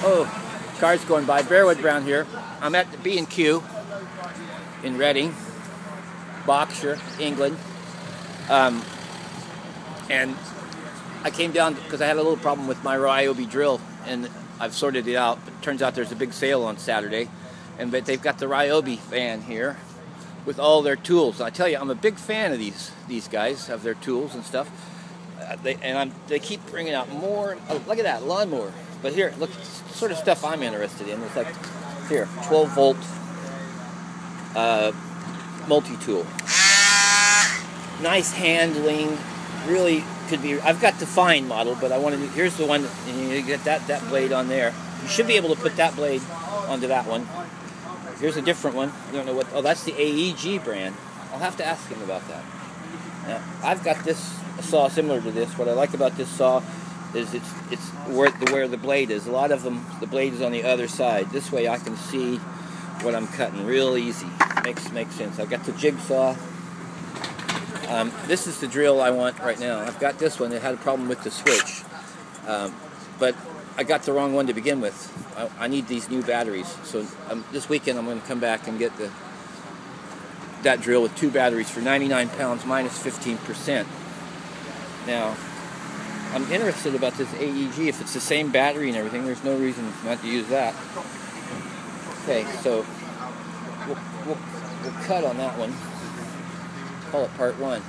Oh, cars going by. Bearwood Brown here. I'm at the B&Q in Reading, Berkshire, England. Um, and I came down because I had a little problem with my Ryobi drill, and I've sorted it out. It turns out there's a big sale on Saturday, and but they've got the Ryobi van here with all their tools. I tell you, I'm a big fan of these these guys, of their tools and stuff. Uh, they, and I'm, they keep bringing out more. Oh, look at that lawnmower. But here, look, sort of stuff I'm interested in. It's like here, 12 volt uh, multi tool. Nice handling. Really could be. I've got the fine model, but I want to. Here's the one. You get that that blade on there. You should be able to put that blade onto that one. Here's a different one. I don't know what. Oh, that's the AEG brand. I'll have to ask him about that. Now, I've got this saw similar to this. What I like about this saw is it's it's where the where the blade is. A lot of them, the blade is on the other side. This way, I can see what I'm cutting real easy. Makes makes sense. I've got the jigsaw. Um, this is the drill I want right now. I've got this one. It had a problem with the switch, um, but I got the wrong one to begin with. I, I need these new batteries. So um, this weekend I'm going to come back and get the that drill with two batteries for 99 pounds minus 15%. Now, I'm interested about this AEG. If it's the same battery and everything, there's no reason not to use that. Okay, so we'll, we'll, we'll cut on that one. Call it part one.